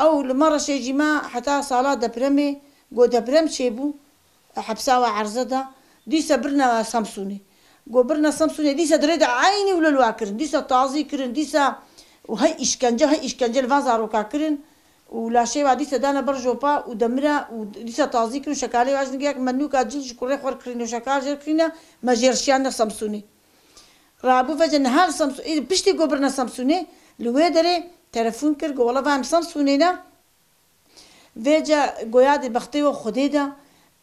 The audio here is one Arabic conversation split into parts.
ئەو لە مەڕەشێژی ما حتا ساڵا دەپرەمێ گۆ دەپرەم چێ بوو؟ حەبساوە عرزەدا. دیسە برنەوە سەمسونی. گۆ برنە سەمسونێ دیسە درێدا عینی و لە لواکردن دیسە تازی کردن دیسە و هەی ئیشکەنجە هەی ئیشکەنجە لە زارۆکاکردن و لاشێوا دیسە دانە بەر ژۆپا و دەمرە و دیسە تازی کردن شکالی واژنگەک منوکە جلش کوڕێ خۆرکردن و شکار ژێرکردە مەژێرشیان سەمسونی. ڕابوو فەجە نهار پشتی گۆبرنە سەمسونێ لێ دەرێ تلفون كرجو والله فهم سنسونينا فيجا جوادي بختي وخدي دا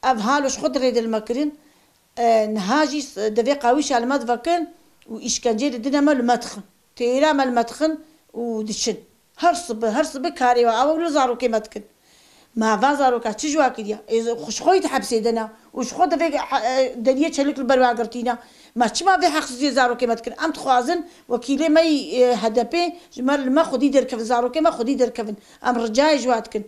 أبهالوش خد ريد المكرين آه، نهاجي دفي قويش على مدفكن وإيش كان جيد دينا مال مدخن. تيرا مال مدخن ودشن هرصب هرصب كاري وعاو لزارو كي مدخن ما فازارو كا تشجوا كديا إذا خش خوي تحبسي دنا وش خود في آه، دنيا تشلك البروعة قرتينا. ما تشما في حق زي زارو كي ما تكن. أنت خازن وكيلة آه، ما هدبي جمر ما خدي در كف زارو كي ما خدي در كفن أم رجاء جواتكن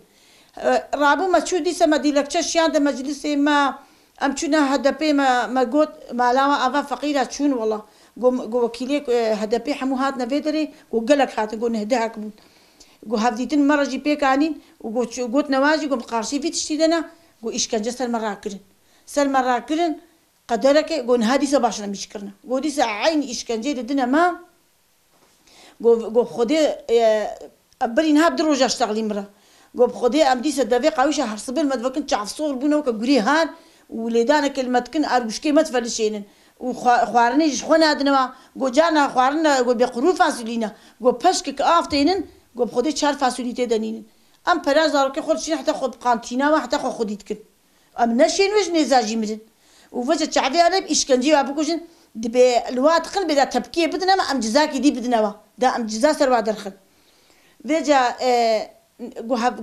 آه، رابو ما تشو دي سما دي لك تشش يعني مجلس ما أم تشونا هدبي ما ما قوت ما لاما أفا فقيرة تشون والله. جو جو وكيلة هدبي حمو هاتنا فيدري وقلك حاتن قول نهدهاك بود. نەوێ دەرێ و گەلک هاتە گۆ نهدەهاک بوون گو هەفدیتن مەڕەجی پێکانین و گوت نەواژی گۆم قارشیوی تشتی دەنا گو ئیشکەنجە سەرمەڕاکردن سەرمەڕاکردن قەدەرەکە گۆ نهادیسە باش نەمیشکردن گۆ دیسە عین ئیشکەنجێ دەدنە ما گۆ خودێ برین هاب درۆژە شتەغلی مرە گۆ خودێ ئەم دیسە دەوێ قاویشە هەرسبن مەدەکن چافسۆڵ بوونەوە کە گوری هاان و لێدانە کلمەتکن ئارگوشکەی مەتفەلشێنن و خواردنەیش خۆ نادنەوە گۆجانە خواردنە گۆ بێ قڕوو فاسولینە گۆ پشک کە ئافتێنن گۆ خودی چار فاسولی تێ دەنینن ئەم پەرازارەکە خۆشین حتا خۆ قانتیناوە حتا خۆ خودیت کرد. ئەم نەشێن وێژ نێزاژی مرن و وەجە چاویانە ئیشکەنجی وا بکوژن دبێ لوات خن بێدا تەپکێ بدنەوە ئەم جزاکی دی بدنەوە دا ئەم جزا سەروا دەرخن وێجا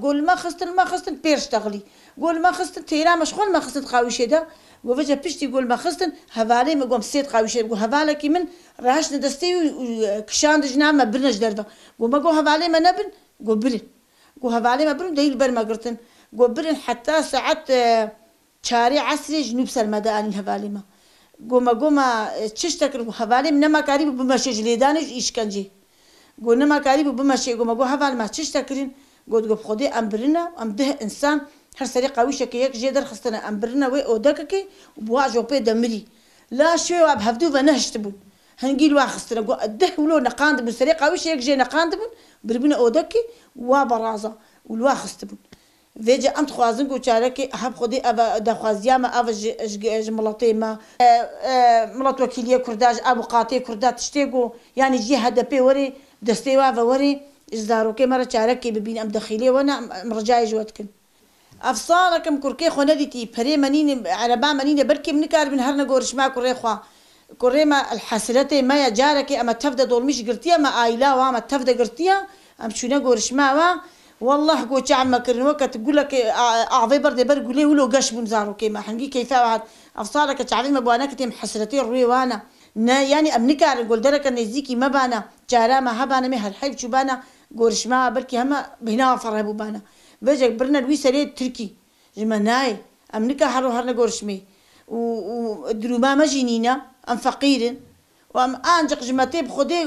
گۆل مە خستن مە خستن پێش دەغلی گۆل مە خستن تێرامەش خۆن مە خستن قاویشێدا گۆڤەجە پشتی گۆل مە خستن هەوارەی مە گۆم سێت قاویشێ گو هەواڵێکی من ڕاشنە دەستی و کشاندش نامە برنش دەرەوە گۆ مە گۆ هەواڵێ مە نەبن گۆ برن گۆ هەواڵێ مە برن دەیل بەرمەگرتن گۆ برن حتا سعات چاری عسرێژ نوب سەرمەدانی هەوالیمە گۆمە گۆمە چشتە کرد هەواڵێ نەماکاری بمەشێژ لێدانش ئیشکەنجی گۆ نەماکاری بمەشێ گۆمە گۆ هەواڵمە چشتە کردین گوت گفت خودی ئەم گوت گو خودی ام برنه ام ده انسان هر سری قوی شکی یک جدر خستنه. ام برنه وی او دککی بوا جو پی دمری. لا شوي واب هفدو ونهشت بون هنجيل واخستنا قو أده ولو نقاند بون سريق أوش يك جي نقاند بون بربنا أودكي وابرازا والواخست بون فيجا أم تخوازن قو شاركي أحب خدي أبا دخوازيا ما أبا جملتي ما. ملت وكيلية كرداج أبو قاطي كردات تشتيقو يعني جي هدبي وري دستي وافا وري زارۆکەی مەرە چارەکی ببین ئەم دەخیلێەوە ڕجای ژوتکن ئەفساڵەکەم کورکەی خۆ نەدیتی پەرێ منینە عربا منینە بەرکی منکار بن هەر نەگۆرشما کوڕێخوا کوڕێمە الحەسرەتی مەیە جارێکی ئەمە تەفدە دڵمیش گرتیە مە ئایلاوە ئەمە تەفدە گرتیە ئەم چوونە گۆرشماوە والله گۆچە ئەمەکردنەوە کە گولەکە ئاوێ بەردێ بەر گولێ ولۆ گەشت بوون زارۆکەی مە هەنگی کەیفاوات ئەفساڵەکە چاوی مەبوانەکە تێم حەسرەتی ڕوێوانە نه ینی ئەم نکارن گۆلدەرەکە نێزییکی مەبانە جارامە هەبانەمێ هەر حیب چوبانە گۆرشما بەرکی هەمە بهناوە فەڕێبووبانە بێژێک برنە وی سەرێ ترکی ژمە نایە ئەم نکە هەڕ هەر نە گۆرشمی و دروما مەژینینە ئەم فەقیرن و ئەم ئانجق ژمەتێ خودێ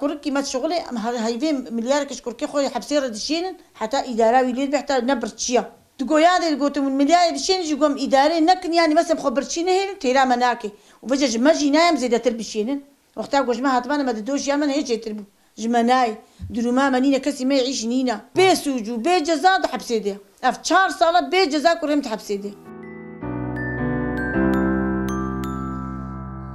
کوڕکی مە شغڵێ ئەم هەیێ ملیارکەش کوڕکی خۆی حەبسێ ڕدشێنن حتا ئیداراوی لێت بهتا نەبر چییە دگۆیادێ گوتم ملیای دشێنی گۆم ئیدارێ نەکنیانی مەسم خۆ برچی نهێن تێرامە ناکێ و بەجە مەژی نایم زیدەتر بشێنن وەختا گۆژمە هاتمانە مە دۆژیان من هێچێتر بوو ژمەنای درومامە نینە کەسی مە عیش نینە بێ سووج و بێ جەزا حەبسێ دێ ئەف چهار ساڵە بێ جەزا کوڕێم حەبسێ دێ